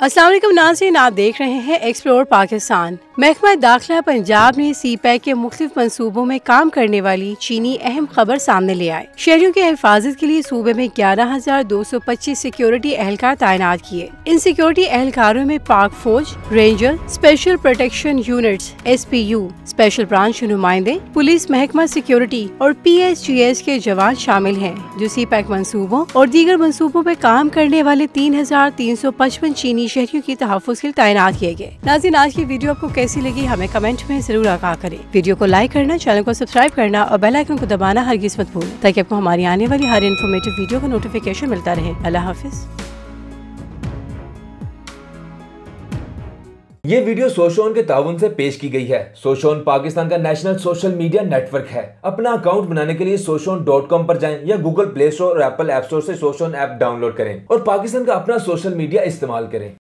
असलम नाजीन आप देख रहे हैं एक्सप्लोर पाकिस्तान महकमा दाखिला पंजाब ने सी पैक के मुख्तलिफ़ मनसूबों में काम करने वाली चीनी अहम खबर सामने ले आए। शहरों की हिफाजत के लिए सूबे में ग्यारह हज़ार दो सौ पच्चीस सिक्योरिटी एहलकार तैनात किए। इन सिक्योरिटी एहलकारों में पाक फौज ranger special protection units S P U special branch नुमाइंदे पुलिस महकमा सिक्योरिटी और पी एस जी एस के जवान शामिल है, जो सी पैक मनसूबों और दीगर मनसूबों में काम करने वाले तीन हज़ार तीन सौ पचपन चीनी शहरियों की तहफ़ के लिए तैनात किए गए। नाजिन आज की वीडियो आपको कैसी लगी, हमें कमेंट में ज़रूर आगा करें। वीडियो को लाइक करना, चैनल को सब्सक्राइब करना और बेल आइकन को दबाना हर मत भूलें, ताकि आपको हमारी आने वाली हर इन्फॉर्मेटिव वीडियो का नोटिफिकेशन मिलता रहे। अल्लाह हाफिज़। ये वीडियो सोशोन के ताउन से पेश की गई है। सोशोन पाकिस्तान का नेशनल सोशल मीडिया नेटवर्क है। अपना अकाउंट बनाने के लिए सोशोन डॉट कॉम पर जाएँ या गूगल प्ले स्टोर और एप्पल ऐप स्टोर से सोशोन ऐप डाउनलोड करें और पाकिस्तान का अपना सोशल मीडिया इस्तेमाल करें।